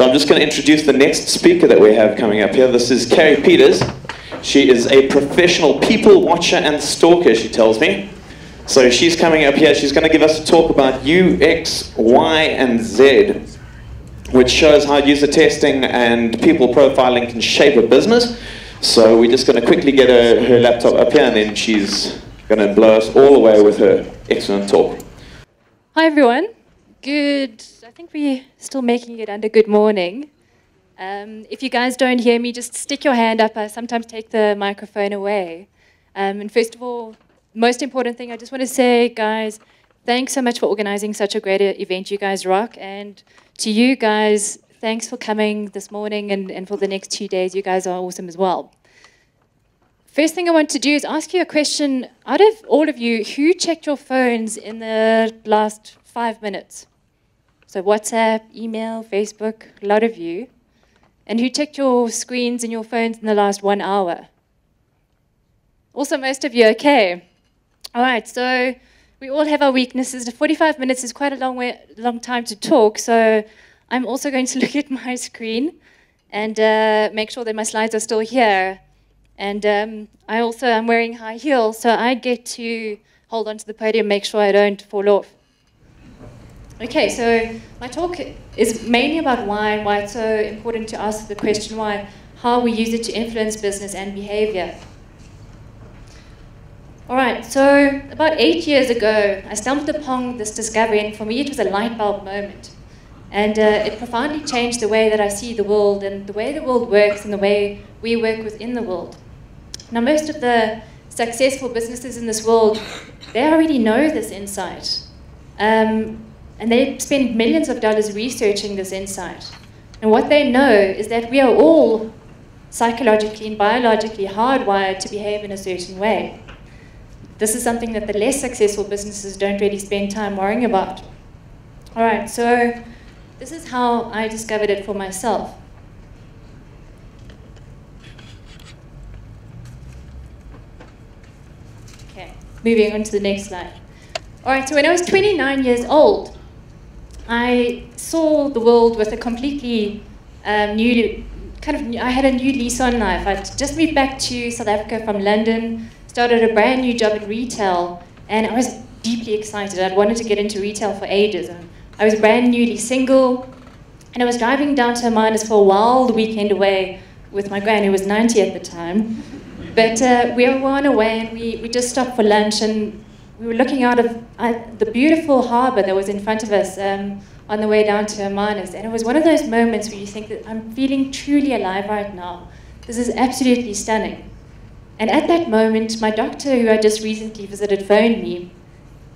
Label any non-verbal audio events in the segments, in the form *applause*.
So I'm just going to introduce the next speaker that we have coming up here. This is Kari Peters. She is a professional people watcher and stalker, she tells me. So she's coming up here. She's going to give us a talk about U, X, Y, and Z, which shows how user testing and people profiling can shape a business. So we're just going to quickly get her, her laptop up here, and then she's going to blow us all away with her excellent talk. Hi, everyone. Good. I think we're still making it under good morning. Um, if you guys don't hear me, just stick your hand up. I sometimes take the microphone away. Um, and first of all, most important thing, I just want to say, guys, thanks so much for organizing such a great event. You guys rock. And to you guys, thanks for coming this morning and, and for the next two days. You guys are awesome as well. First thing I want to do is ask you a question. Out of all of you, who checked your phones in the last five minutes? So WhatsApp, email, Facebook, a lot of you. And who checked your screens and your phones in the last one hour? Also, most of you, okay. All right, so we all have our weaknesses. The 45 minutes is quite a long, way, long time to talk, so I'm also going to *laughs* look at my screen and uh, make sure that my slides are still here. And um, I also am wearing high heels, so I get to hold onto the podium, make sure I don't fall off. Okay, so my talk is mainly about why, and why it's so important to ask the question why, how we use it to influence business and behavior. All right, so about eight years ago, I stumbled upon this discovery, and for me, it was a light bulb moment. And uh, it profoundly changed the way that I see the world and the way the world works and the way we work within the world. Now, most of the successful businesses in this world, they already know this insight. Um, and they spend millions of dollars researching this insight. And what they know is that we are all psychologically and biologically hardwired to behave in a certain way. This is something that the less successful businesses don't really spend time worrying about. All right, so this is how I discovered it for myself. Okay, moving on to the next slide. All right, so when I was 29 years old, I saw the world with a completely um, new, kind of, I had a new lease on life. I'd just moved back to South Africa from London, started a brand new job in retail, and I was deeply excited. I'd wanted to get into retail for ages. I was brand newly single, and I was driving down to Hermanus for a wild weekend away with my gran, who was 90 at the time. But uh, we were on our way, and we, we just stopped for lunch, and we were looking out of uh, the beautiful harbour that was in front of us um, on the way down to Hermanus. And it was one of those moments where you think that I'm feeling truly alive right now. This is absolutely stunning. And at that moment, my doctor, who I just recently visited, phoned me.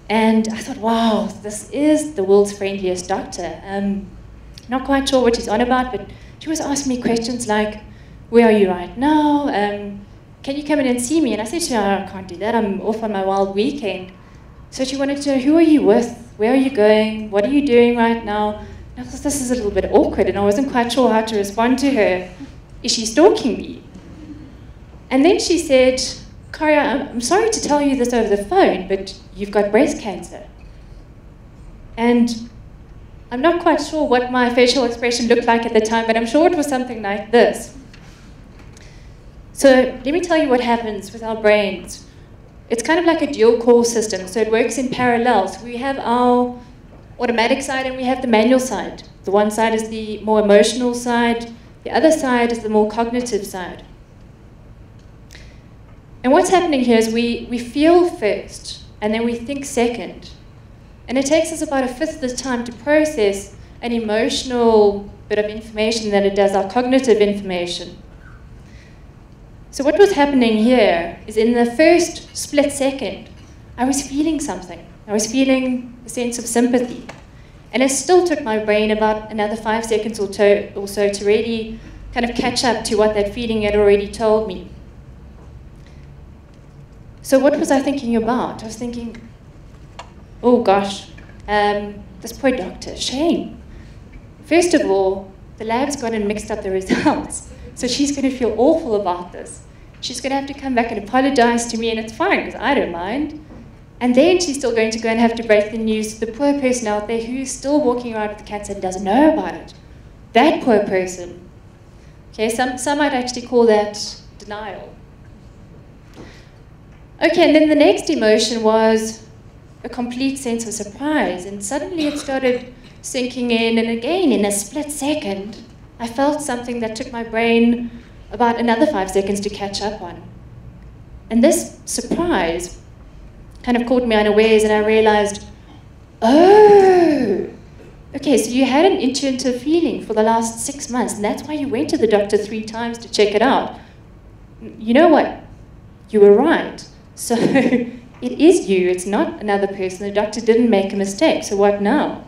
And I thought, wow, this is the world's friendliest doctor. Um, not quite sure what she's on about, but she was asking me questions like, where are you right now? Um, can you come in and see me? And I said to her, I can't do that. I'm off on my wild weekend. So she wanted to know, who are you with? Where are you going? What are you doing right now? And I thought this is a little bit awkward, and I wasn't quite sure how to respond to her. Is she stalking me? And then she said, Karia, I'm sorry to tell you this over the phone, but you've got breast cancer. And I'm not quite sure what my facial expression looked like at the time, but I'm sure it was something like this. So let me tell you what happens with our brains. It's kind of like a dual core system, so it works in parallel. So we have our automatic side and we have the manual side. The one side is the more emotional side, the other side is the more cognitive side. And what's happening here is we, we feel first, and then we think second. And it takes us about a fifth of the time to process an emotional bit of information than it does our cognitive information. So what was happening here is in the first split second, I was feeling something. I was feeling a sense of sympathy. And it still took my brain about another five seconds or, to, or so to really kind of catch up to what that feeling had already told me. So what was I thinking about? I was thinking, oh gosh, um, this poor doctor, shame. First of all, the lab's gone and mixed up the *laughs* results. So she's going to feel awful about this. She's going to have to come back and apologize to me, and it's fine because I don't mind. And then she's still going to go and have to break the news to the poor person out there who's still walking around with the cancer and doesn't know about it. that poor person. Okay, some, some might actually call that denial. Okay, and then the next emotion was a complete sense of surprise, and suddenly it started sinking in, and again, in a split second, I felt something that took my brain about another five seconds to catch up on. And this surprise kind of caught me unawares, and I realized, oh, okay, so you had an intuitive feeling for the last six months, and that's why you went to the doctor three times to check it out. You know what? You were right. So *laughs* it is you, it's not another person. The doctor didn't make a mistake, so what now?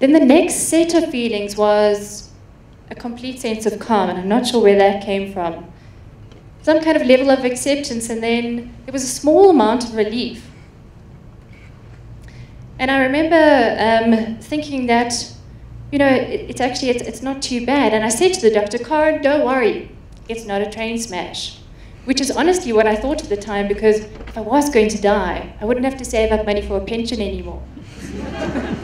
Then the next set of feelings was a complete sense of calm, and I'm not sure where that came from. Some kind of level of acceptance, and then there was a small amount of relief. And I remember um, thinking that, you know, it, it's actually, it's, it's not too bad. And I said to the doctor, Karen, don't worry, it's not a train smash which is honestly what I thought at the time because if I was going to die, I wouldn't have to save up money for a pension anymore. *laughs*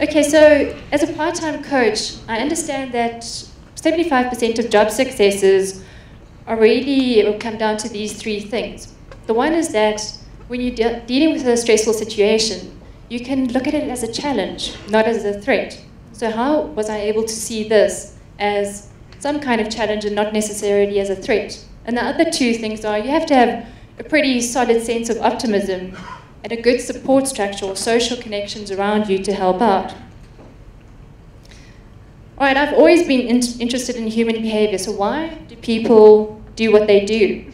okay, so as a part time coach, I understand that 75% of job successes are really, it will come down to these three things. The one is that when you're de- dealing with a stressful situation, you can look at it as a challenge, not as a threat. So, how was I able to see this as some kind of challenge and not necessarily as a threat? And the other two things are you have to have a pretty solid sense of optimism and a good support structure or social connections around you to help out. All right, I've always been in interested in human behavior, so why do people do what they do?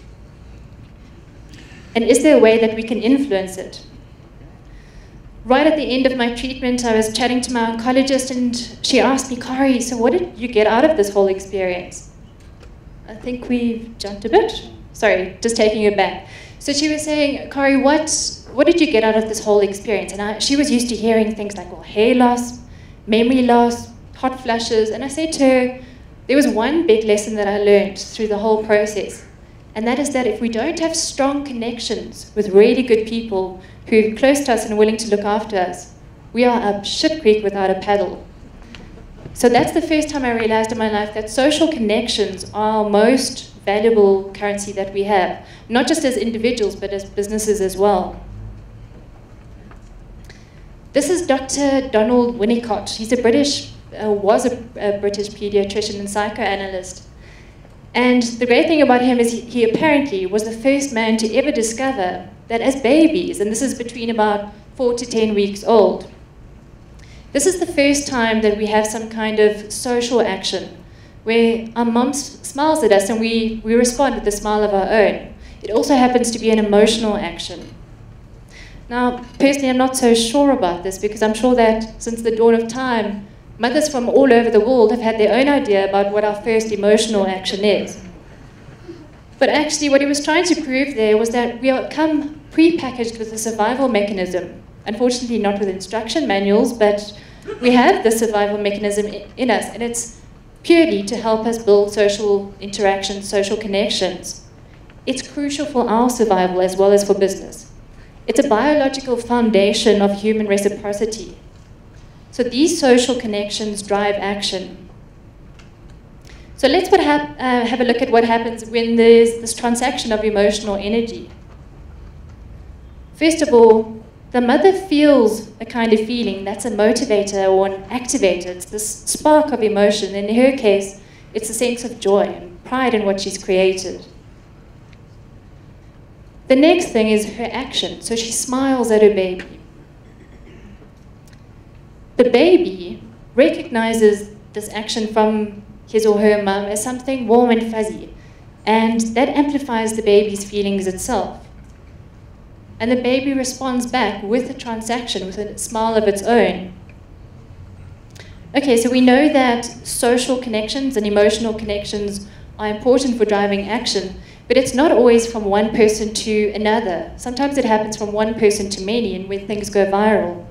And is there a way that we can influence it? Right at the end of my treatment, I was chatting to my oncologist, and she asked me, Kari, so what did you get out of this whole experience? I think we've jumped a bit. Sorry, just taking it back. So she was saying, Kari, what, what did you get out of this whole experience? And I, she was used to hearing things like, well, hair loss, memory loss, hot flashes. And I said to her, there was one big lesson that I learned through the whole process. And that is that if we don't have strong connections with really good people who are close to us and willing to look after us, we are up shit creek without a paddle. So that's the first time I realized in my life that social connections are our most valuable currency that we have, not just as individuals, but as businesses as well. This is Dr. Donald Winnicott. He's a British, uh, was a, a, British pediatrician and psychoanalyst. And the great thing about him is he, he apparently was the first man to ever discover that as babies, and this is between about four to ten weeks old, this is the first time that we have some kind of social action where our mum smiles at us and we, we respond with a smile of our own. It also happens to be an emotional action. Now, personally, I'm not so sure about this because I'm sure that since the dawn of time, mothers from all over the world have had their own idea about what our first emotional action is. But actually, what he was trying to prove there was that we come pre-packaged with a survival mechanism. Unfortunately, not with instruction manuals, but we have the survival mechanism in us, and it's purely to help us build social interactions, social connections. It's crucial for our survival as well as for business. It's a biological foundation of human reciprocity. So these social connections drive action. So let's uh, have a look at what happens when there's this transaction of emotional energy. First of all, the mother feels a kind of feeling that's a motivator or an activator. It's this spark of emotion. In her case, it's a sense of joy and pride in what she's created. The next thing is her action. So she smiles at her baby. The baby recognizes this action from his or her mum as something warm and fuzzy, and that amplifies the baby's feelings itself. And the baby responds back with a transaction, with a smile of its own. Okay, so we know that social connections and emotional connections are important for driving action, but it's not always from one person to another. Sometimes it happens from one person to many, and when things go viral.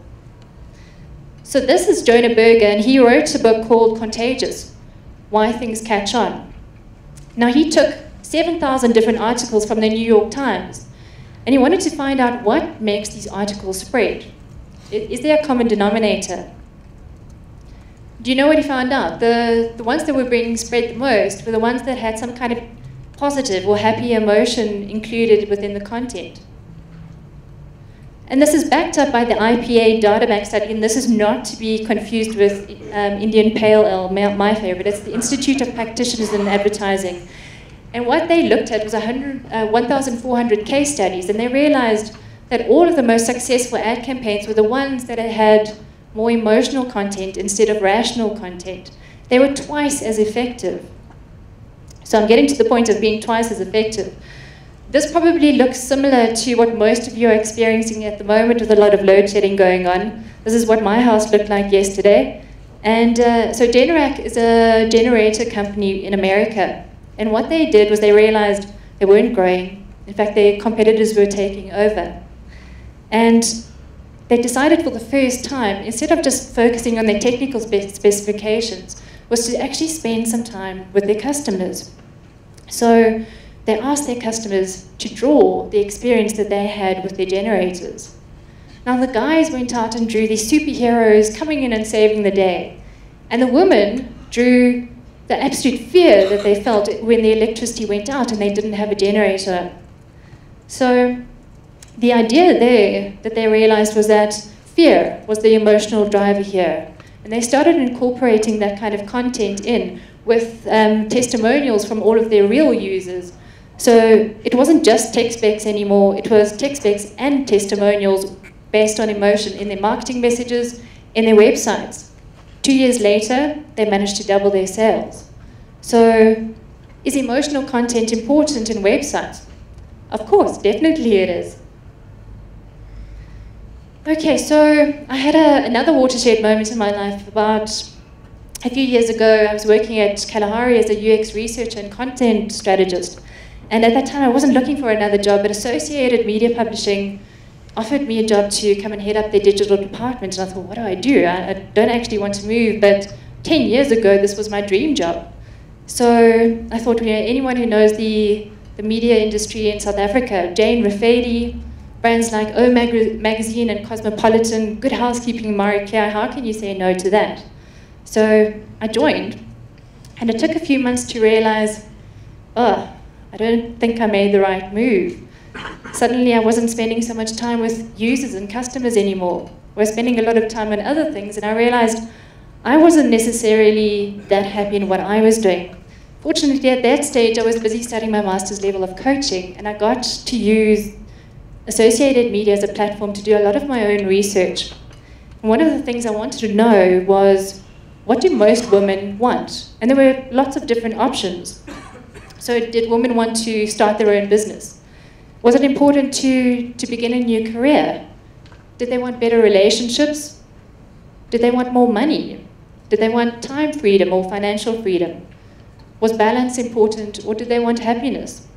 So this is Jonah Berger, and he wrote a book called Contagious Why Things Catch On. Now, he took 7,000 different articles from the New York Times and he wanted to find out what makes these articles spread. Is there a common denominator? Do you know what he found out? The, the ones that were being spread the most were the ones that had some kind of positive or happy emotion included within the content. And this is backed up by the IPA Databank study, and this is not to be confused with um, Indian Pale Ale, my favorite. It's the Institute of Practitioners in Advertising. And what they looked at was uh, 1,400 case studies, and they realized that all of the most successful ad campaigns were the ones that had more emotional content instead of rational content. They were twice as effective. So I'm getting to the point of being twice as effective. This probably looks similar to what most of you are experiencing at the moment with a lot of load shedding going on. This is what my house looked like yesterday. And uh, so Generac is a generator company in America. And what they did was they realized they weren't growing. In fact, their competitors were taking over. And they decided for the first time, instead of just focusing on their technical spe specifications, was to actually spend some time with their customers. So they asked their customers to draw the experience that they had with their generators. Now the guys went out and drew these superheroes coming in and saving the day. And the women drew the absolute fear that they felt when the electricity went out and they didn't have a generator. So the idea there that they realized was that fear was the emotional driver here. And they started incorporating that kind of content in with um, testimonials from all of their real users so it wasn't just tech specs anymore, it was tech specs and testimonials based on emotion in their marketing messages, in their websites. Two years later, they managed to double their sales. So is emotional content important in websites? Of course, definitely it is. Okay, so I had a, another watershed moment in my life about a few years ago. I was working at Kalahari as a UX researcher and content strategist. And at that time, I wasn't looking for another job, but Associated Media Publishing offered me a job to come and head up their digital department. And I thought, what do I do? I, I don't actually want to move, but 10 years ago, this was my dream job. So I thought, you know, anyone who knows the, the media industry in South Africa, Jane Raphaely, brands like O Mag Magazine and Cosmopolitan, Good Housekeeping, Marie Claire, how can you say no to that? So I joined, and it took a few months to realize, oh, I don't think I made the right move. Suddenly I wasn't spending so much time with users and customers anymore. Was spending a lot of time on other things and I realized I wasn't necessarily that happy in what I was doing. Fortunately, at that stage, I was busy studying my master's level of coaching, and I got to use Associated Media as a platform to do a lot of my own research. And one of the things I wanted to know was what do most women want? And there were lots of different options. So did women want to start their own business? Was it important to, to begin a new career? Did they want better relationships? Did they want more money? Did they want time freedom or financial freedom? Was balance important or did they want happiness?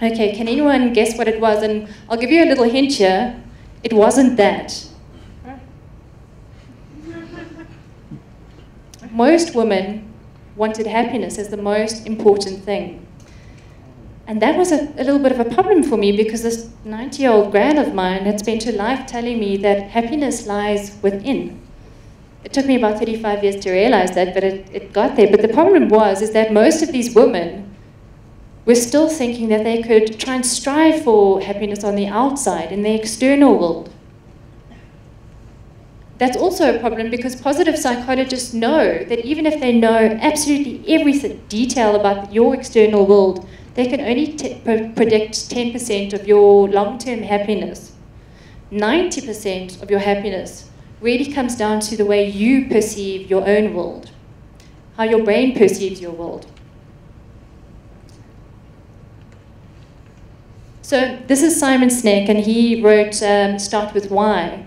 Okay, can anyone guess what it was? And I'll give you a little hint here. It wasn't that. Most women wanted happiness as the most important thing. And that was a, a little bit of a problem for me because this 90 year old grand of mine had spent her life telling me that happiness lies within. It took me about 35 years to realize that, but it, it got there. But the problem was is that most of these women were still thinking that they could try and strive for happiness on the outside, in the external world. That's also a problem because positive psychologists know that even if they know absolutely every detail about your external world, they can only predict 10% of your long-term happiness. 90% of your happiness really comes down to the way you perceive your own world, how your brain perceives your world. So this is Simon Sinek, and he wrote um, Start With Why.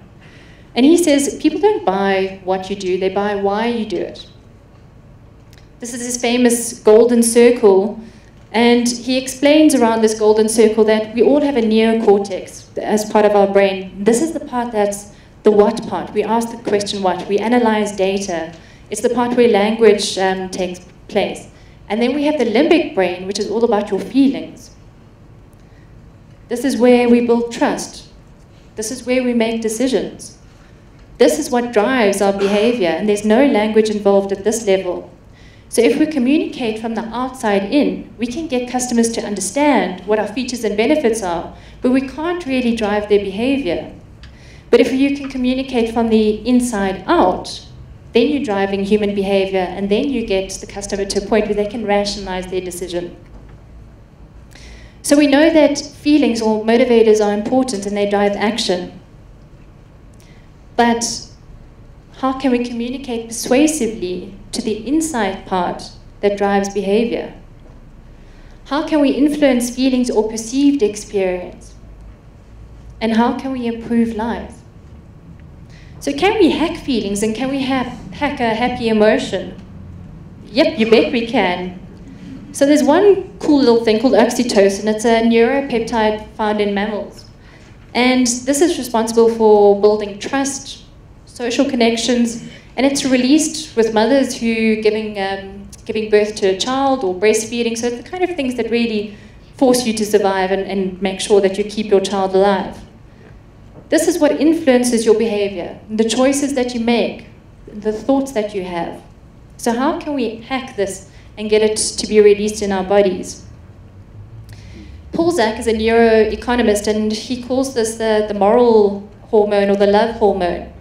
And he says people don't buy what you do, they buy why you do it. This is his famous golden circle, and he explains around this golden circle that we all have a neocortex as part of our brain. This is the part that's the what part. We ask the question what, we analyze data. It's the part where language um, takes place. And then we have the limbic brain, which is all about your feelings. This is where we build trust. This is where we make decisions. This is what drives our behavior, and there's no language involved at this level. So if we communicate from the outside in, we can get customers to understand what our features and benefits are, but we can't really drive their behavior. But if you can communicate from the inside out, then you're driving human behavior, and then you get the customer to a point where they can rationalize their decision. So we know that feelings or motivators are important and they drive action. But how can we communicate persuasively to the inside part that drives behavior? How can we influence feelings or perceived experience? And how can we improve lives? So, can we hack feelings and can we ha- hack a happy emotion? Yep, you bet we can. So, there's one cool little thing called oxytocin. It's a neuropeptide found in mammals. And this is responsible for building trust, social connections, and it's released with mothers who giving um, giving birth to a child or breastfeeding. So it's the kind of things that really force you to survive and, and make sure that you keep your child alive. This is what influences your behavior, the choices that you make, the thoughts that you have. So how can we hack this and get it to be released in our bodies? Paul Zak is a neuroeconomist, and he calls this the, the moral hormone or the love hormone.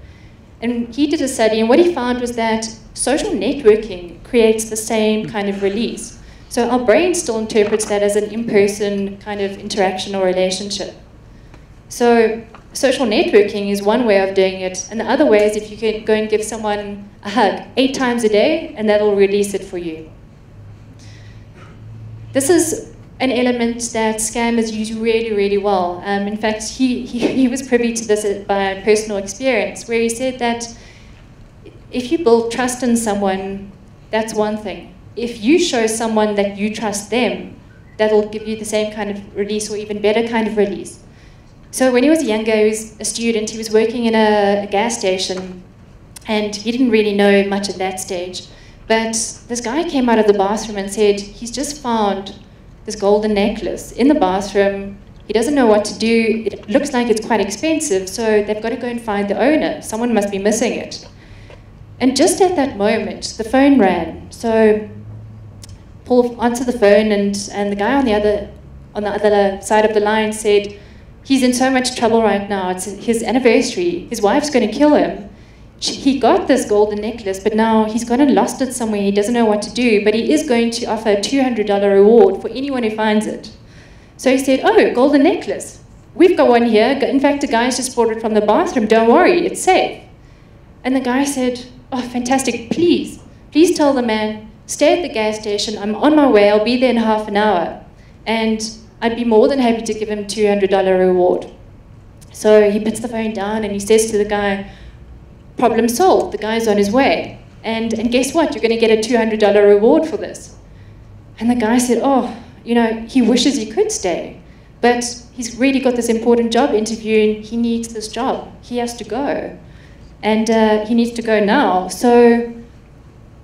And he did a study, and what he found was that social networking creates the same kind of release. So our brain still interprets that as an in person kind of interaction or relationship. So social networking is one way of doing it, and the other way is if you can go and give someone a hug eight times a day, and that'll release it for you. This is an element that scammers use really, really well. Um, in fact, he, he, *laughs* he, was privy to this by personal experience, where he said that if you build trust in someone, that's one thing. If you show someone that you trust them, that'll give you the same kind of release or even better kind of release. So when he was younger, he was a student, he was working in a, a gas station, and he didn't really know much at that stage. But this guy came out of the bathroom and said, he's just found this golden necklace in the bathroom. He doesn't know what to do. It looks like it's quite expensive, so they've got to go and find the owner. Someone must be missing it. And just at that moment, the phone rang. So Paul answered the phone, and, and the guy on the other on the other side of the line said, "He's in so much trouble right now. It's his anniversary. His wife's going to kill him." He got this golden necklace, but now he's gone and lost it somewhere. He doesn't know what to do, but he is going to offer a $200 reward for anyone who finds it. So he said, Oh, golden necklace. We've got one here. In fact, the guy's just brought it from the bathroom. Don't worry, it's safe. And the guy said, Oh, fantastic. Please, please tell the man, stay at the gas station. I'm on my way. I'll be there in half an hour. And I'd be more than happy to give him $200 reward. So he puts the phone down and he says to the guy, problem solved. The guy's on his way. And, and guess what? You're going to get a $200 reward for this. And the guy said, Oh, you know, he wishes he could stay, but he's really got this important job interview and he needs this job. He has to go. And uh, he needs to go now. So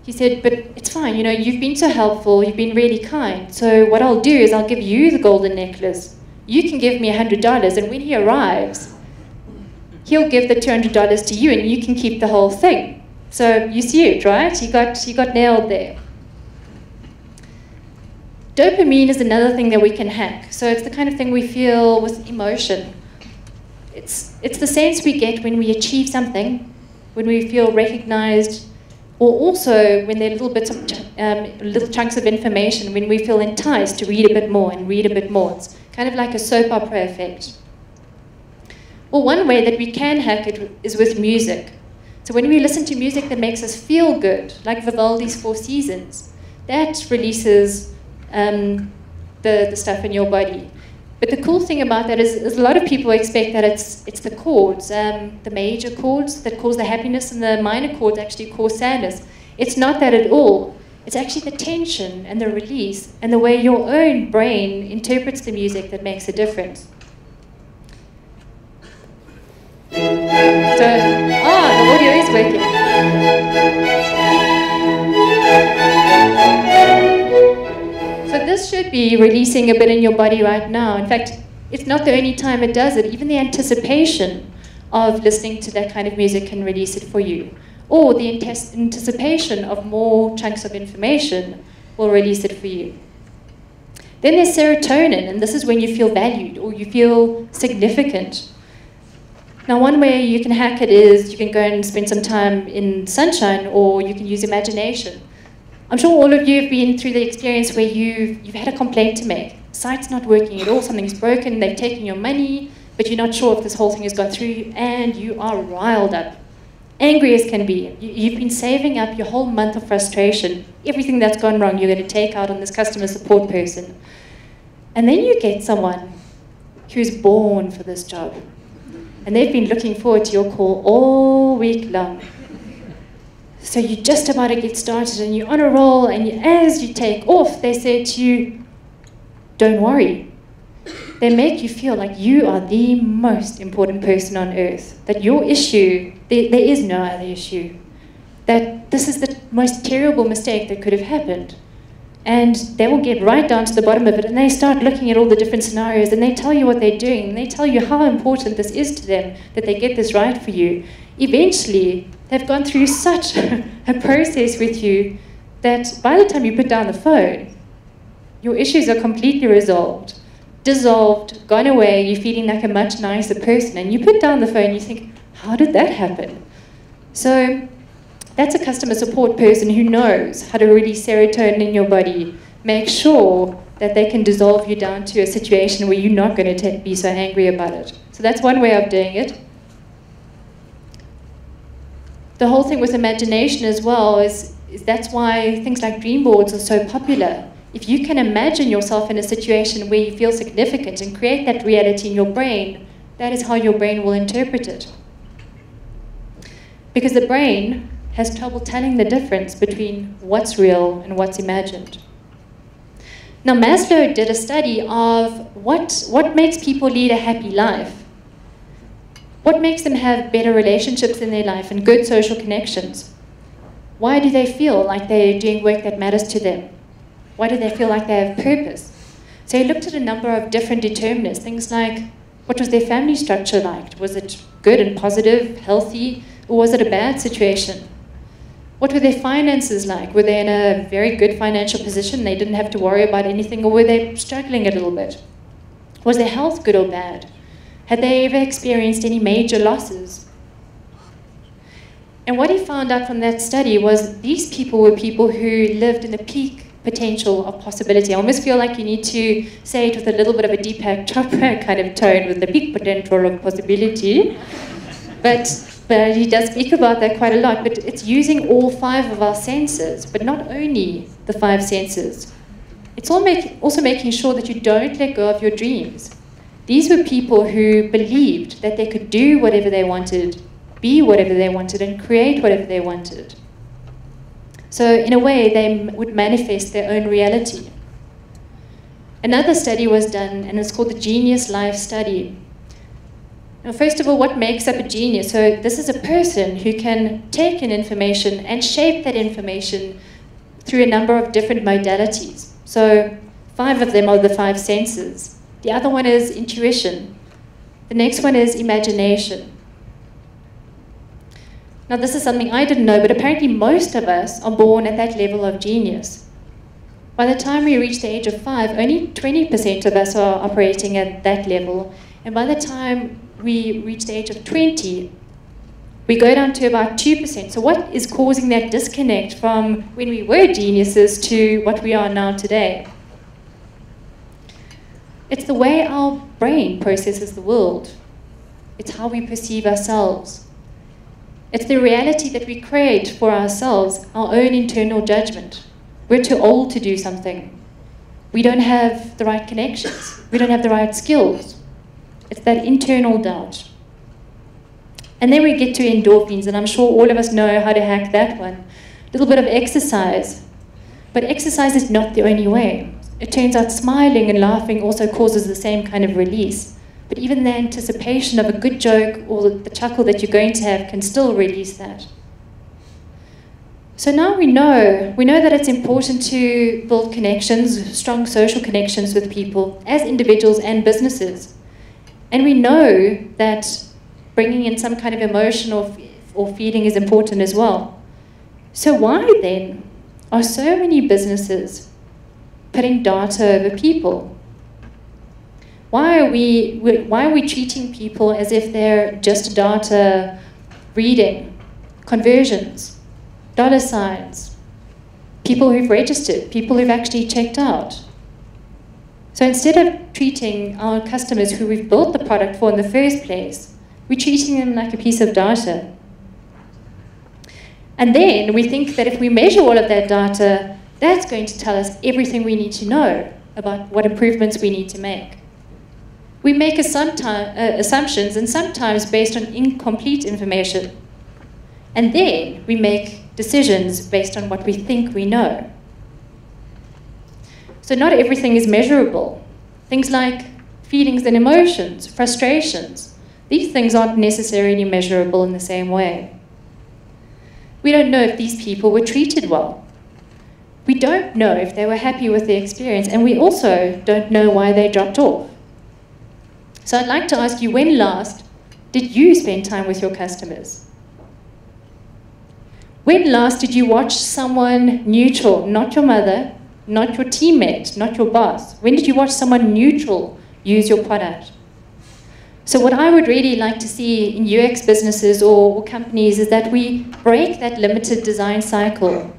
he said, But it's fine, you know, you've been so helpful, you've been really kind. So what I'll do is I'll give you the golden necklace. You can give me $100, and when he arrives, he'll give the $200 to you and you can keep the whole thing. So you see it, right? You got, you got nailed there. Dopamine is another thing that we can hack. So it's the kind of thing we feel with emotion. It's, it's the sense we get when we achieve something, when we feel recognized, or also when there are little bits of, um, little chunks of information, when we feel enticed to read a bit more and read a bit more. It's kind of like a soap opera effect. Well, one way that we can hack it is with music. So when we listen to music that makes us feel good, like Vivaldi's Four Seasons, that releases um, the, the stuff in your body. But the cool thing about that is, is a lot of people expect that it's, it's the chords, um, the major chords that cause the happiness, and the minor chords actually cause sadness. It's not that at all. It's actually the tension and the release and the way your own brain interprets the music that makes a difference. So, ah, the audio is working. So this should be releasing a bit in your body right now. In fact, it's not the only time it does it. Even the anticipation of listening to that kind of music can release it for you. Or the anticipation of more chunks of information will release it for you. Then there's serotonin, and this is when you feel valued or you feel significant. Now, one way you can hack it is you can go and spend some time in sunshine, or you can use imagination. I'm sure all of you have been through the experience where you've, you've had a complaint to make. Site's not working at all, something's broken, they've taken your money, but you're not sure if this whole thing has gone through, and you are riled up. Angry as can be. You, you've been saving up your whole month of frustration. Everything that's gone wrong, you're going to take out on this customer support person. And then you get someone who's born for this job. And they've been looking forward to your call all week long. So you're just about to get started and you're on a roll, and you, as you take off, they say to you, Don't worry. They make you feel like you are the most important person on earth, that your issue, there, there is no other issue, that this is the most terrible mistake that could have happened. And they will get right down to the bottom of it and they start looking at all the different scenarios and they tell you what they're doing and they tell you how important this is to them that they get this right for you. Eventually, they've gone through such *laughs* a process with you that by the time you put down the phone, your issues are completely resolved, dissolved, gone away, you're feeling like a much nicer person. And you put down the phone, you think, how did that happen? So that's a customer support person who knows how to release serotonin in your body, make sure that they can dissolve you down to a situation where you're not going to be so angry about it. So that's one way of doing it the whole thing with imagination as well is, is that's why things like dream boards are so popular. If you can imagine yourself in a situation where you feel significant and create that reality in your brain, that is how your brain will interpret it. Because the brain has trouble telling the difference between what's real and what's imagined. Now, Maslow did a study of what, what makes people lead a happy life. What makes them have better relationships in their life and good social connections? Why do they feel like they're doing work that matters to them? Why do they feel like they have purpose? So he looked at a number of different determinants, things like what was their family structure like? Was it good and positive, healthy, or was it a bad situation? What were their finances like? Were they in a very good financial position? They didn't have to worry about anything, or were they struggling a little bit? Was their health good or bad? Had they ever experienced any major losses? And what he found out from that study was these people were people who lived in the peak potential of possibility. I almost feel like you need to say it with a little bit of a Deepak Chopra *laughs* kind of tone with the peak potential of possibility. But, but he does speak about that quite a lot. But it's using all five of our senses, but not only the five senses. It's make, also making sure that you don't let go of your dreams. These were people who believed that they could do whatever they wanted, be whatever they wanted, and create whatever they wanted. So, in a way, they would manifest their own reality. Another study was done, and it's called the Genius Life Study. Now, first of all, what makes up a genius? So, this is a person who can take in information and shape that information through a number of different modalities. So, five of them are the five senses. The other one is intuition. The next one is imagination. Now, this is something I didn't know, but apparently most of us are born at that level of genius. By the time we reach the age of five, only 20% of us are operating at that level. And by the time we reach the age of 20, we go down to about 2%. So, what is causing that disconnect from when we were geniuses to what we are now today? It's the way our brain processes the world. It's how we perceive ourselves. It's the reality that we create for ourselves, our own internal judgment. We're too old to do something. We don't have the right connections. We don't have the right skills. It's that internal doubt. And then we get to endorphins, and I'm sure all of us know how to hack that one. A little bit of exercise. But exercise is not the only way. It turns out smiling and laughing also causes the same kind of release. But even the anticipation of a good joke or the chuckle that you're going to have can still release that. So now we know, we know that it's important to build connections, strong social connections with people as individuals and businesses. And we know that bringing in some kind of emotion or, or feeling is important as well. So, why then are so many businesses putting data over people? Why are we, why are we treating people as if they're just data reading, conversions, dollar signs, people who've registered, people who've actually checked out? So instead of treating our customers who we've built the product for in the first place, we're treating them like a piece of data. And then we think that if we measure all of that data, that's going to tell us everything we need to know about what improvements we need to make. We make uh, assumptions, and sometimes based on incomplete information. And then we make decisions based on what we think we know. So, not everything is measurable. Things like feelings and emotions, frustrations, these things aren't necessarily measurable in the same way. We don't know if these people were treated well. We don't know if they were happy with the experience, and we also don't know why they dropped off. So I'd like to ask you when last did you spend time with your customers? When last did you watch someone neutral, not your mother, not your teammate, not your boss? When did you watch someone neutral use your product? So what I would really like to see in UX businesses or, companies is that we break that limited design cycle.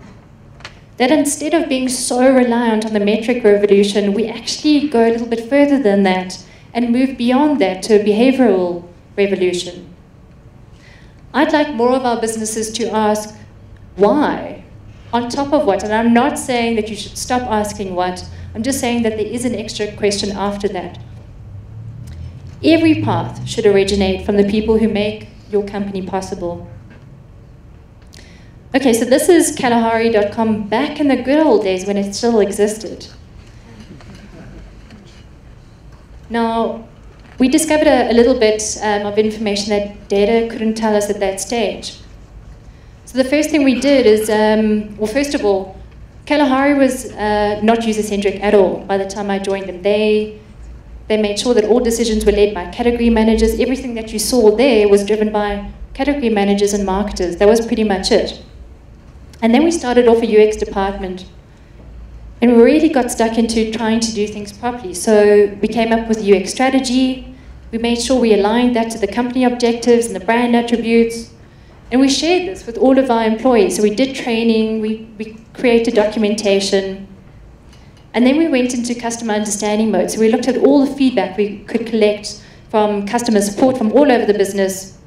That instead of being so reliant on the metric revolution, we actually go a little bit further than that and move beyond that to a behavioral revolution. I'd like more of our businesses to ask why, on top of what, and I'm not saying that you should stop asking what, I'm just saying that there is an extra question after that. Every path should originate from the people who make your company possible. Okay, so this is Kalahari.com back in the good old days when it still existed. Now, we discovered a, a little bit um, of information that data couldn't tell us at that stage. So the first thing we did is, um, well, first of all, Kalahari was uh, not user-centric at all by the time I joined them. They, they made sure that all decisions were led by category managers. Everything that you saw there was driven by category managers and marketers. That was pretty much it. And then we started off a UX department and we really got stuck into trying to do things properly. So we came up with a UX strategy. We made sure we aligned that to the company objectives and the brand attributes. And we shared this with all of our employees. So we did training, we, we created documentation. And then we went into customer understanding mode. So we looked at all the feedback we could collect from customer support from all over the business.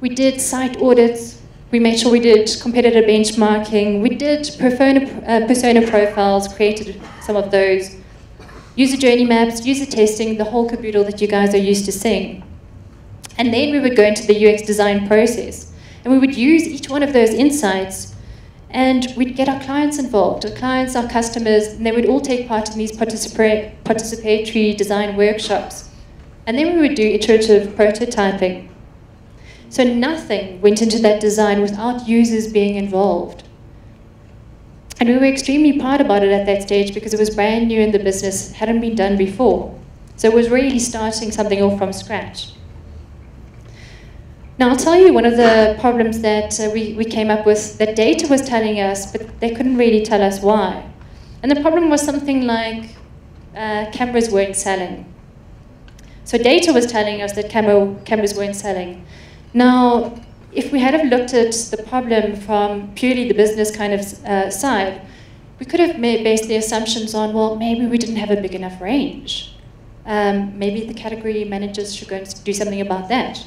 We did site audits, we made sure we did competitor benchmarking. We did persona, uh, persona profiles, created some of those. User journey maps, user testing, the whole caboodle that you guys are used to seeing. And then we would go into the UX design process. And we would use each one of those insights and we'd get our clients involved, our clients, our customers, and they would all take part in these participatory design workshops. And then we would do iterative prototyping. So nothing went into that design without users being involved. And we were extremely proud about it at that stage because it was brand new in the business, hadn't been done before. So it was really starting something off from scratch. Now, I'll tell you one of the problems that uh, we, we came up with that data was telling us, but they couldn't really tell us why. And the problem was something like uh, cameras weren't selling. So data was telling us that camera, cameras weren't selling. Now, if we had have looked at the problem from purely the business kind of uh, side, we could have made, based the assumptions on, well, maybe we didn't have a big enough range. Um, maybe the category managers should go and do something about that.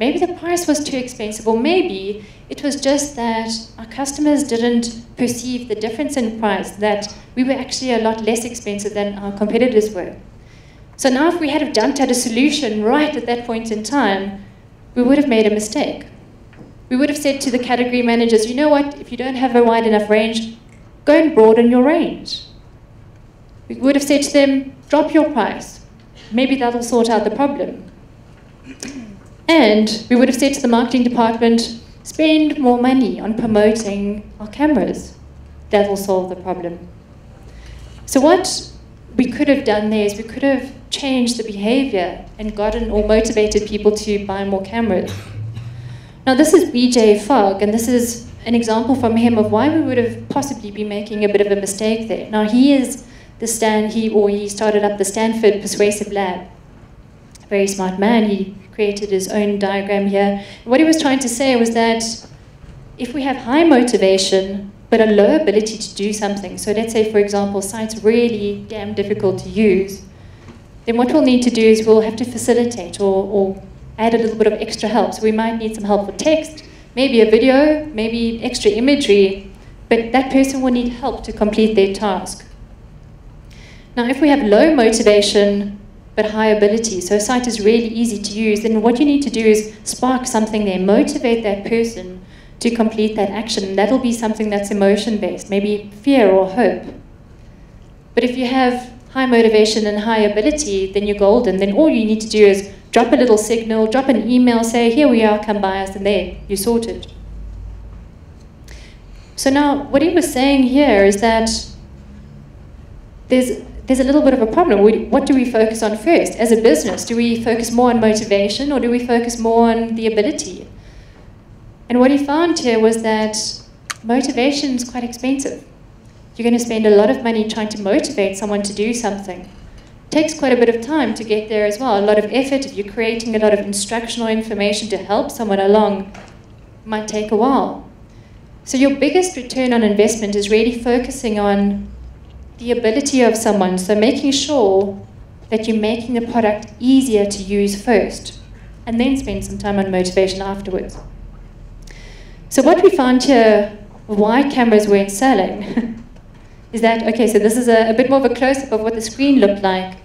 Maybe the price was too expensive, or maybe it was just that our customers didn't perceive the difference in price, that we were actually a lot less expensive than our competitors were. So now if we had jumped at a solution right at that point in time, we would have made a mistake. We would have said to the category managers, you know what, if you don't have a wide enough range, go and broaden your range. We would have said to them, drop your price. Maybe that'll sort out the problem. And we would have said to the marketing department, spend more money on promoting our cameras. That will solve the problem. So what we could have done there is we could have changed the behavior and gotten or motivated people to buy more cameras. Now, this is BJ Fogg, and this is an example from him of why we would have possibly been making a bit of a mistake there. Now, he is the Stan, he or he started up the Stanford Persuasive Lab. Very smart man. He created his own diagram here. What he was trying to say was that if we have high motivation but a low ability to do something, so let's say, for example, site's really damn difficult to use, then what we'll need to do is we'll have to facilitate or, or add a little bit of extra help. So we might need some help with text, maybe a video, maybe extra imagery, but that person will need help to complete their task. Now, if we have low motivation but high ability, so a site is really easy to use, then what you need to do is spark something there, motivate that person to complete that action. That'll be something that's emotion based, maybe fear or hope. But if you have high motivation and high ability, then you're golden. Then all you need to do is drop a little signal, drop an email, say, here we are, come by us, and there, you're sorted. So now, what he was saying here is that there's, there's a little bit of a problem. We, what do we focus on first? As a business, do we focus more on motivation or do we focus more on the ability? And what he found here was that motivation is quite expensive. You're going to spend a lot of money trying to motivate someone to do something. It takes quite a bit of time to get there as well. A lot of effort, if you're creating a lot of instructional information to help someone along, might take a while. So your biggest return on investment is really focusing on the ability of someone, so making sure that you're making the product easier to use first, and then spend some time on motivation afterwards. So what we found here, why cameras weren't selling, *laughs* is that, okay, so this is a, a bit more of a close-up of what the screen looked like.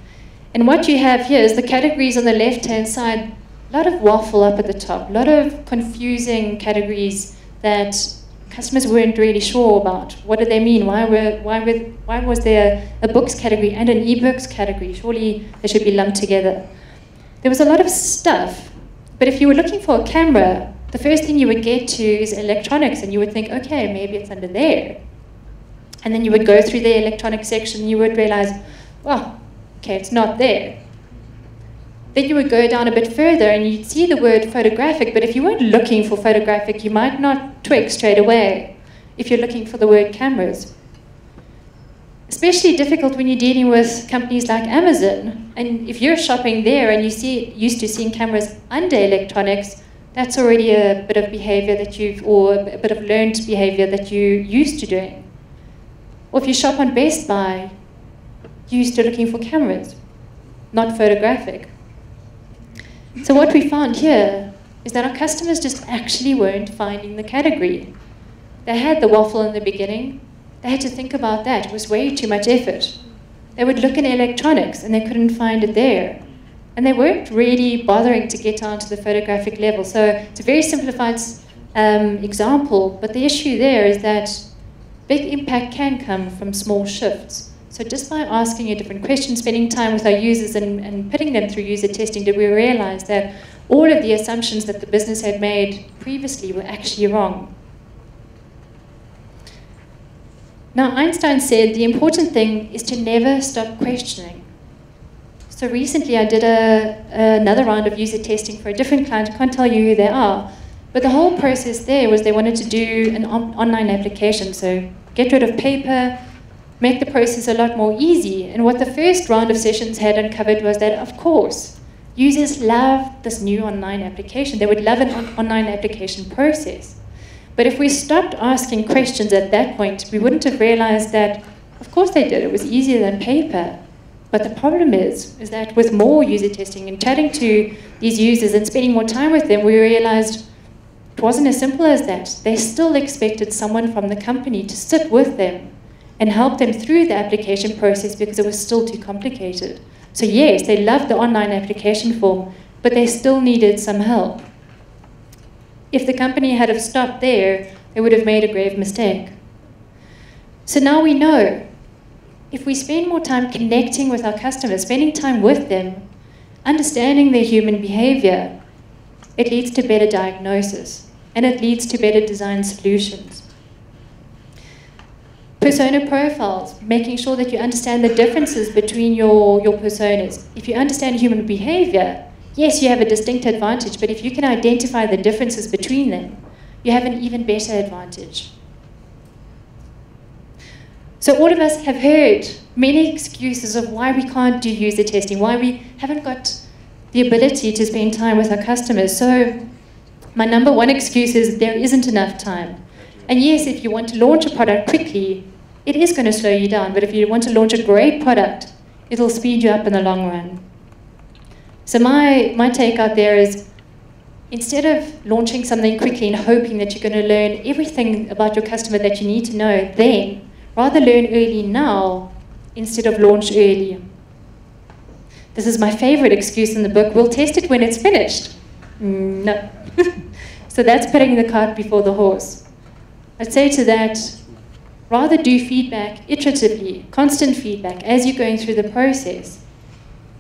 And what you have here is the categories on the left-hand side, a lot of waffle up at the top, a lot of confusing categories that customers weren't really sure about. What did they mean? Why, were, why, were, why was there a books category and an ebooks category? Surely they should be lumped together. There was a lot of stuff, but if you were looking for a camera, the first thing you would get to is electronics, and you would think, okay, maybe it's under there. And then you would go through the electronic section and you would realize, well, okay, it's not there. Then you would go down a bit further and you'd see the word photographic, but if you weren't looking for photographic, you might not twig straight away if you're looking for the word cameras. Especially difficult when you're dealing with companies like Amazon. And if you're shopping there and you see used to seeing cameras under electronics, that's already a bit of behavior that you've, or a bit of learned behavior that you're used to doing. Or if you shop on Best Buy, you're used to looking for cameras, not photographic. So what we found here is that our customers just actually weren't finding the category. They had the waffle in the beginning. They had to think about that. It was way too much effort. They would look in electronics and they couldn't find it there. And they weren't really bothering to get onto the photographic level. So it's a very simplified um, example, but the issue there is that Big impact can come from small shifts. So just by asking a different question, spending time with our users and, and putting them through user testing, did we realize that all of the assumptions that the business had made previously were actually wrong. Now, Einstein said the important thing is to never stop questioning. So recently I did a, another round of user testing for a different client. I can't tell you who they are. But the whole process there was they wanted to do an on online application. So get rid of paper, make the process a lot more easy. And what the first round of sessions had uncovered was that, of course, users love this new online application. They would love an on online application process. But if we stopped asking questions at that point, we wouldn't have realized that, of course they did, it was easier than paper. But the problem is, is that with more user testing and chatting to these users and spending more time with them, we realized it wasn't as simple as that. They still expected someone from the company to sit with them and help them through the application process because it was still too complicated. So yes, they loved the online application form, but they still needed some help. If the company had have stopped there, they would have made a grave mistake. So now we know if we spend more time connecting with our customers, spending time with them, understanding their human behavior, it leads to better diagnosis and it leads to better design solutions. Persona profiles, making sure that you understand the differences between your, your personas. If you understand human behavior, yes, you have a distinct advantage, but if you can identify the differences between them, you have an even better advantage. So all of us have heard many excuses of why we can't do user testing, why we haven't got the ability to spend time with our customers. So my number one excuse is there isn't enough time. And yes, if you want to launch a product quickly, it is going to slow you down. But if you want to launch a great product, it'll speed you up in the long run. So my, my take out there is instead of launching something quickly and hoping that you're going to learn everything about your customer that you need to know then, Rather learn early now instead of launch early. This is my favorite excuse in the book. We'll test it when it's finished. Mm, no. *laughs* so that's putting the cart before the horse. I'd say to that, rather do feedback iteratively, constant feedback as you're going through the process.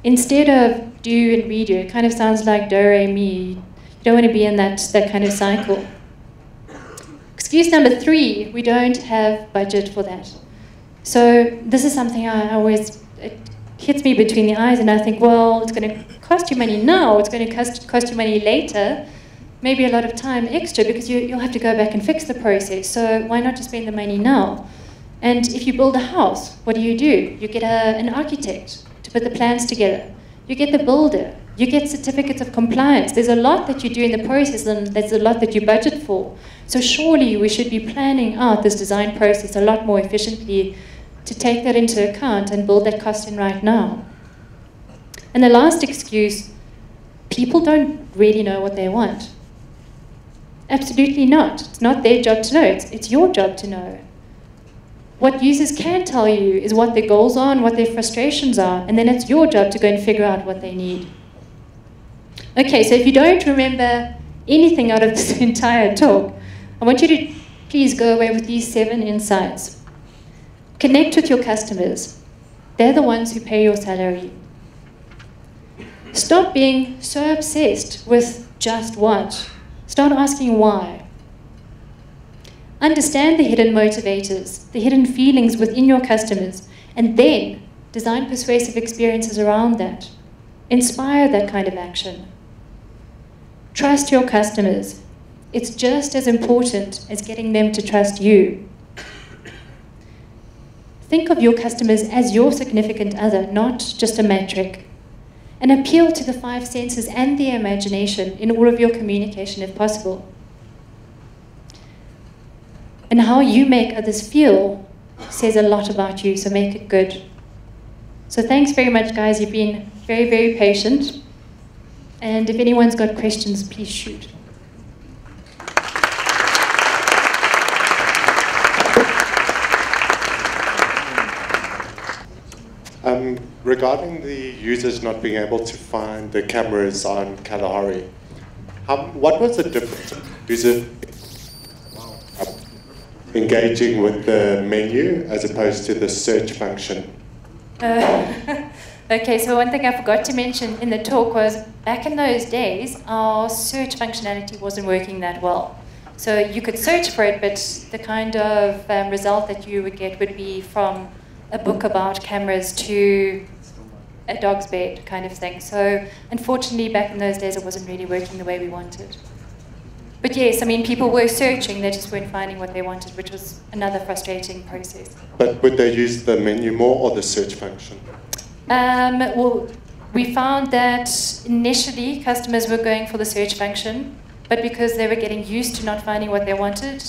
Instead of do and redo, it kind of sounds like do, re, mi. You don't want to be in that, that kind of cycle. Excuse number three, we don't have budget for that. So this is something I always, it hits me between the eyes and I think, well, it's going to cost you money now, it's going to cost, cost you money later, maybe a lot of time extra because you, you'll have to go back and fix the process. So why not just spend the money now? And if you build a house, what do you do? You get a, an architect to put the plans together. You get the builder. You get certificates of compliance. There's a lot that you do in the process and there's a lot that you budget for. So surely we should be planning out this design process a lot more efficiently to take that into account and build that cost in right now. And the last excuse, people don't really know what they want. Absolutely not. It's not their job to know, it's, it's your job to know. What users can tell you is what their goals are and what their frustrations are, and then it's your job to go and figure out what they need. Okay, so if you don't remember anything out of this *laughs* entire talk, I want you to please go away with these seven insights. Connect with your customers. They're the ones who pay your salary. Stop being so obsessed with just what. Start asking why. Understand the hidden motivators, the hidden feelings within your customers, and then design persuasive experiences around that. Inspire that kind of action. Trust your customers. It's just as important as getting them to trust you. Think of your customers as your significant other, not just a metric. And appeal to the five senses and the imagination in all of your communication if possible. And how you make others feel says a lot about you, so make it good. So thanks very much, guys. You've been very, very patient. And if anyone's got questions, please shoot. Um, regarding the users not being able to find the cameras on Kalahari, what was the difference user engaging with the menu as opposed to the search function? Uh, *laughs* Okay, so one thing I forgot to mention in the talk was back in those days, our search functionality wasn't working that well. So you could search for it, but the kind of um, result that you would get would be from a book about cameras to a dog's bed kind of thing. So unfortunately, back in those days, it wasn't really working the way we wanted. But yes, I mean, people were searching, they just weren't finding what they wanted, which was another frustrating process. But would they use the menu more or the search function? Um, well, we found that initially customers were going for the search function, but because they were getting used to not finding what they wanted,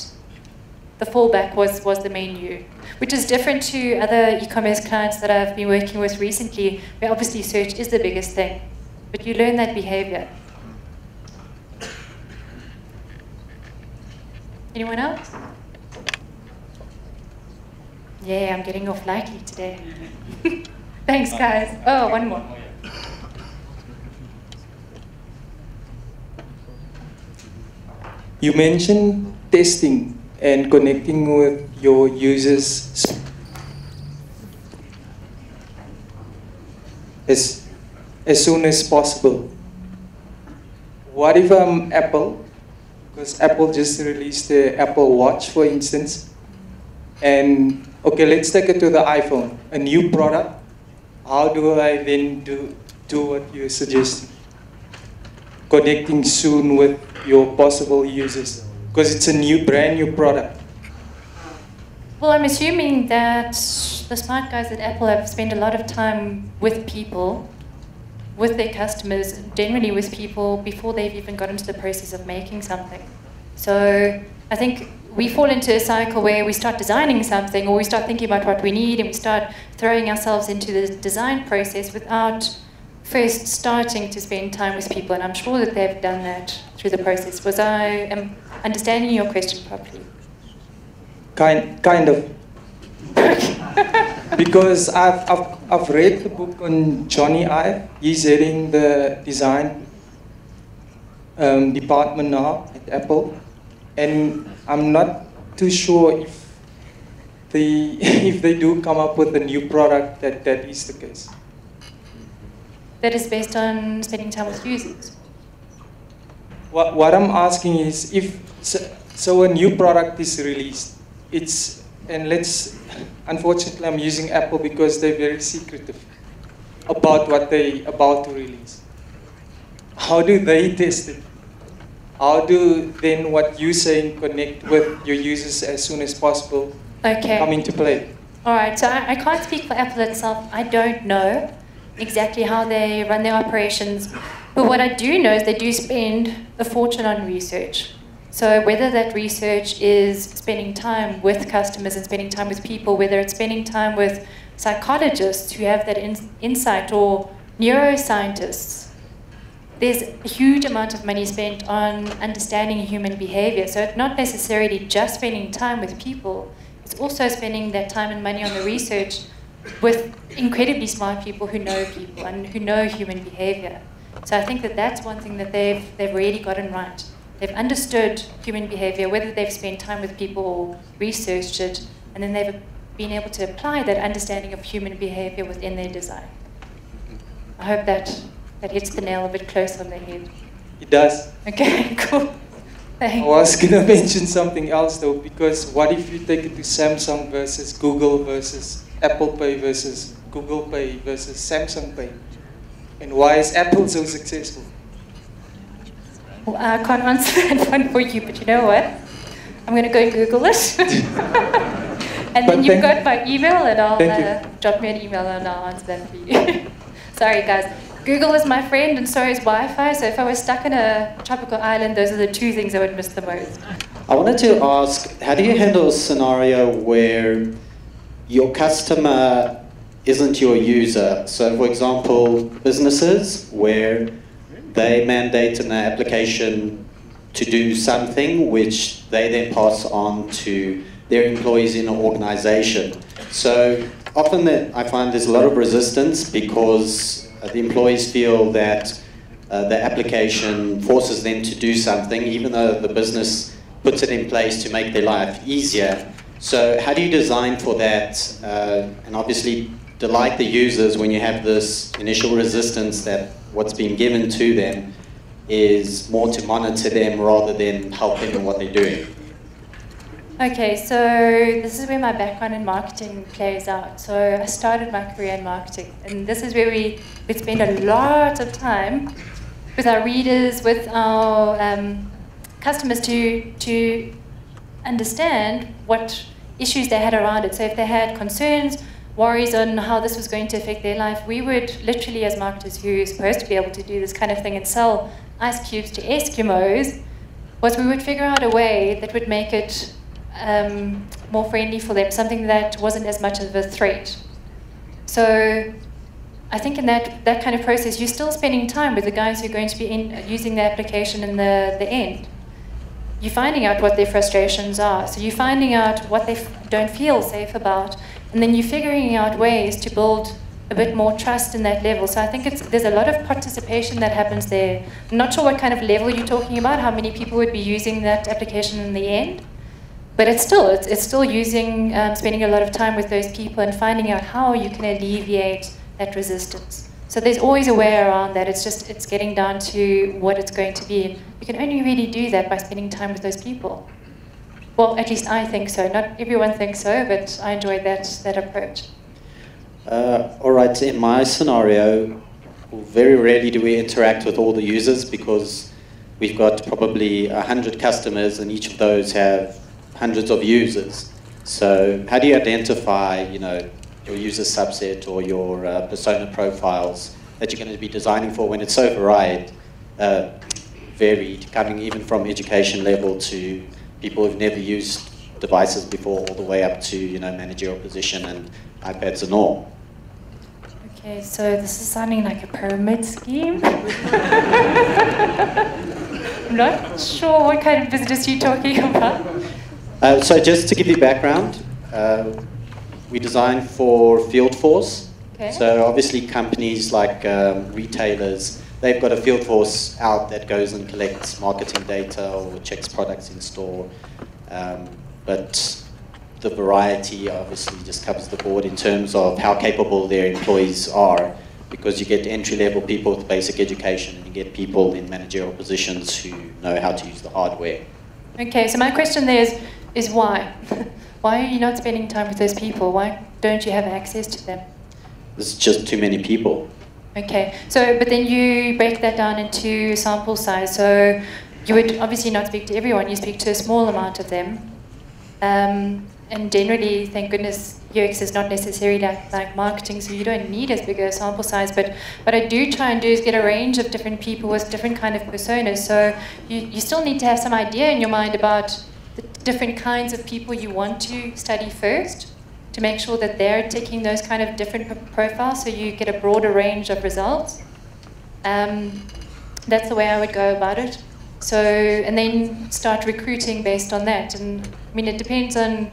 the fallback was, was the menu, which is different to other e-commerce clients that I've been working with recently, where obviously search is the biggest thing, but you learn that behavior. Anyone else? Yeah, I'm getting off lightly today. *laughs* Thanks, guys. Oh, one more. You mentioned testing and connecting with your users as, as soon as possible. What if I'm Apple? Because Apple just released the Apple Watch, for instance, and okay, let's take it to the iPhone, a new product. How do I then do, do what you're suggesting? Connecting soon with your possible users, because it's a new, brand new product. Well, I'm assuming that the smart guys at Apple have spent a lot of time with people, with their customers, generally with people before they've even got into the process of making something. So I think we fall into a cycle where we start designing something or we start thinking about what we need and we start throwing ourselves into the design process without first starting to spend time with people. And I'm sure that they've done that through the process. Was I am understanding your question properly? Kind, kind of. *laughs* because I've, I've, I've read the book on Jony Ive. He's heading the design um, department now at Apple. And I'm not too sure if they, *laughs* if they do come up with a new product that that is the case. That is based on spending time with users. What, what I'm asking is if, so, so a new product is released, it's, and let's, unfortunately I'm using Apple because they're very secretive about what they about to release. How do they test it? How do then what you saying connect with your users as soon as possible Okay. come into play? All right, so I, I can't speak for Apple itself. I don't know exactly how they run their operations. But what I do know is they do spend a fortune on research. So whether that research is spending time with customers and spending time with people, whether it's spending time with psychologists who have that in, insight or neuroscientists, there's a huge amount of money spent on understanding human behavior. So it's not necessarily just spending time with people, it's also spending that time and money on the research with incredibly smart people who know people and who know human behavior. So I think that that's one thing that they've, they've really gotten right. They've understood human behavior, whether they've spent time with people or researched it, and then they've been able to apply that understanding of human behavior within their design. I hope that, that hits the nail a bit close on the head. It does. Okay, *laughs* cool. Thanks. I was gonna *laughs* mention something else though, because what if you take it to Samsung versus Google versus Apple Pay versus Google Pay versus Samsung Pay? And why is Apple so successful? Well, I can't answer *laughs* that one for you, but you know what? I'm going to go and Google it. *laughs* and But then you've thank- got my email, and I'll uh, drop me an email and I'll answer that for you. *laughs* Sorry, guys. Google is my friend, and so is Wi Fi. So if I was stuck in a tropical island, those are the two things I would miss the most. I wanted to ask, how do you handle a scenario where your customer isn't your user? So, for example, businesses where they mandate an application to do something which they then pass on to their employees in an organization. So, often that I find there's a lot of resistance because the employees feel that uh, the application forces them to do something, even though the business puts it in place to make their life easier. So, how do you design for that? Uh, and obviously, delight the users when you have this initial resistance that what's being given to them is more to monitor them rather than help them in what they're doing. Okay, so this is where my background in marketing plays out. So I started my career in marketing, and this is where we, we spend a lot of time with our readers, with our um, customers to, to understand what issues they had around it. So if they had concerns, worries on how this was going to affect their life, we would literally, as marketers who are supposed to be able to do this kind of thing and sell ice cubes to Eskimos, was we would figure out a way that would make it um, more friendly for them, something that wasn't as much of a threat. So I think in that, that kind of process, you're still spending time with the guys who are going to be in, using the application in the, the end. You're finding out what their frustrations are. So you're finding out what they don't feel safe about. And then you're figuring out ways to build a bit more trust in that level. So I think it's, there's a lot of participation that happens there. I'm not sure what kind of level you're talking about, how many people would be using that application in the end. But it's still, it's, it's still using, um, spending a lot of time with those people and finding out how you can alleviate that resistance. So there's always a way around that. It's just, it's getting down to what it's going to be. You can only really do that by spending time with those people. Well, at least I think so. Not everyone thinks so, but I enjoy that, that approach. Uh, all right, in my scenario, very rarely do we interact with all the users because we've got probably 100 customers and each of those have hundreds of users. So how do you identify, you know, your user subset or your uh, persona profiles that you're going to be designing for when it's so varied, uh, varied, coming even from education level to people who've never used devices before all the way up to, you know, managerial position and iPads and all? Okay, so this is sounding like a pyramid scheme. *laughs* I'm not sure what kind of business you're talking about. Uh, so just to give you background, uh, we design for field force. Okay. So obviously companies like um, retailers, they've got a field force out that goes and collects marketing data or checks products in store. Um, but the variety obviously just covers the board in terms of how capable their employees are because you get entry-level people with basic education and you get people in managerial positions who know how to use the hardware. Okay, so my question there is, is why? *laughs* why are you not spending time with those people? Why don't you have access to them? There's just too many people. Okay, so but then you break that down into sample size. So you would obviously not speak to everyone. You speak to a small amount of them. Um, and generally, thank goodness, UX is not necessarily like, like, marketing, so you don't need as big a sample size. But what I do try and do is get a range of different people with different kind of personas. So you, you still need to have some idea in your mind about the different kinds of people you want to study first to make sure that they're taking those kind of different profiles so you get a broader range of results. Um, that's the way I would go about it. So, and then start recruiting based on that. And I mean, it depends on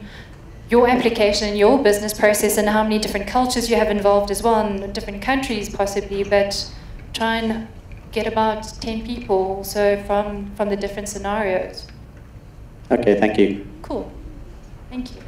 your application and your business process and how many different cultures you have involved as well, in different countries possibly, but try and get about 10 people so from, from the different scenarios. Okay, thank you. Cool. Thank you.